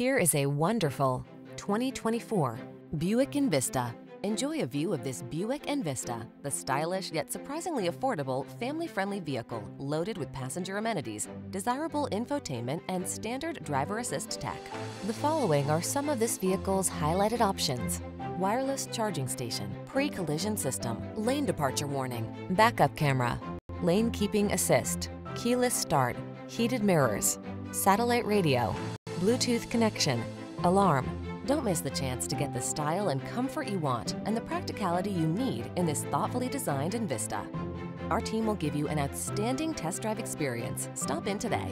Here is a wonderful 2024 Buick Envista. Enjoy a view of this Buick Envista, the stylish yet surprisingly affordable family-friendly vehicle loaded with passenger amenities, desirable infotainment, and standard driver assist tech. The following are some of this vehicle's highlighted options. Wireless charging station, pre-collision system, lane departure warning, backup camera, lane keeping assist, keyless start, heated mirrors, satellite radio, Bluetooth connection, alarm. Don't miss the chance to get the style and comfort you want and the practicality you need in this thoughtfully designed Envista. Our team will give you an outstanding test drive experience. Stop in today.